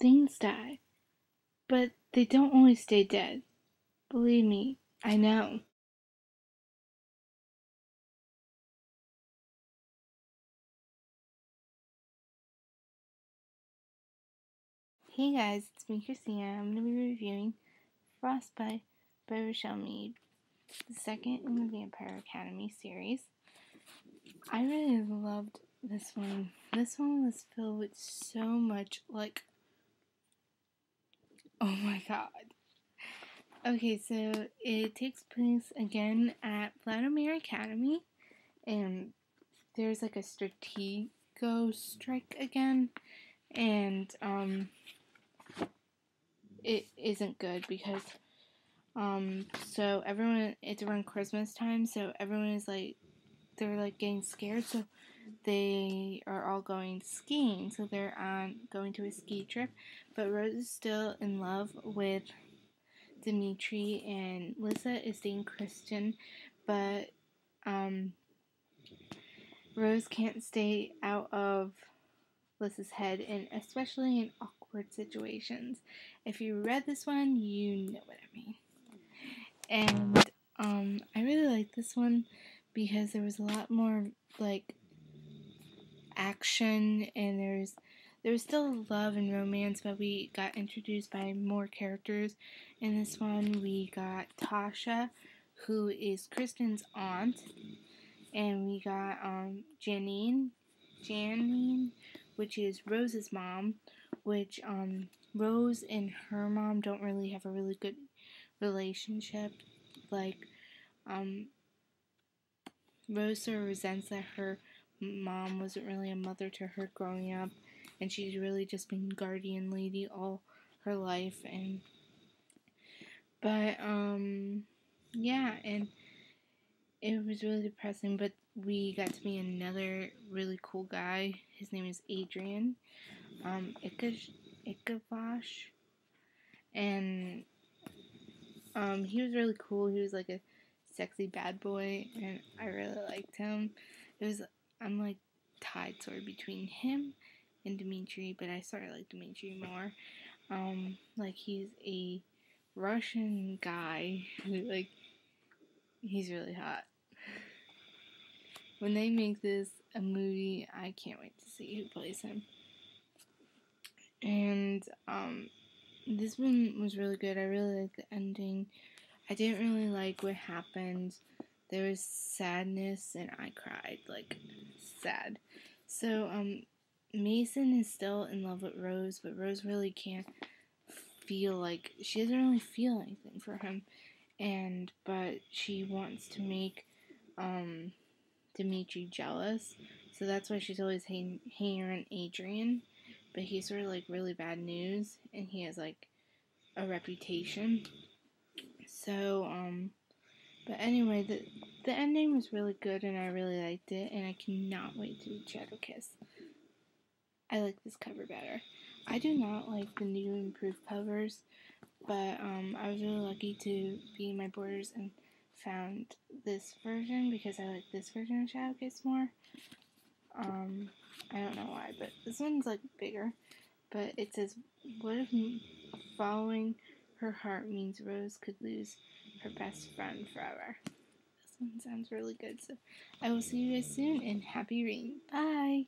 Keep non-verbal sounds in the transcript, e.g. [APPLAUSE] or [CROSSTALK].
things die. But they don't always stay dead. Believe me, I know. Hey guys, it's me, Christina. I'm going to be reviewing Frostbite by Richelle Mead, the second in the Vampire Academy series. I really loved this one. This one was filled with so much, like, [LAUGHS] oh my god. Okay, so it takes place again at Vladimir Academy, and there's like a Strigoi strike again, and, um, it isn't good because um so everyone it's around Christmas time so everyone is like they're like getting scared so they are all going skiing so they're on going to a ski trip but Rose is still in love with Dimitri and Lissa is dating Christian but um Rose can't stay out of Lissa's head and especially in awkward situations. If you read this one, you know what I mean. And um, I really like this one because there was a lot more like action and there's there was still love and romance, but we got introduced by more characters. In this one, we got Tasha, who is Christian's aunt, and we got um, Janine, Janine, which is Rose's mom, which um, Rose and her mom don't really have a really good relationship. Like, um, Rose sort of resents that her mom wasn't really a mother to her growing up, and she's really just been guardian lady all her life. And but um, yeah, and it was really depressing. But we got to meet another really cool guy. His name is Adrian um, Ikavash, and um, he was really cool. He was like a sexy bad boy, and I really liked him. It was I'm like tied sort of between him and Dimitri, but I sort of like Dimitri more. Um, like he's a Russian guy like he's really hot. When they make this a movie, I can't wait to see who plays him and um, this one was really good. I really liked the ending. I didn't really like what happened. There was sadness, and I cried like sad. So um, Mason is still in love with Rose, but Rose really can't feel like she doesn't really feel anything for him, and but she wants to make um, Dimitri jealous. So that's why she's always hanging, hanging around Adrian but he's sort of like really bad news and he has like a reputation. So, um, but anyway, the the ending was really good and I really liked it and I cannot wait to read Shadow Kiss. I like this cover better. I do not like the new improved covers, but um, I was really lucky to be in my borders and found this version because I like this version of Shadow Kiss more. Um, I don't know why, but this one's like bigger. But it says, What if following her heart means Rose could lose her best friend forever? This one sounds really good. So I will see you guys soon and happy reading. Bye!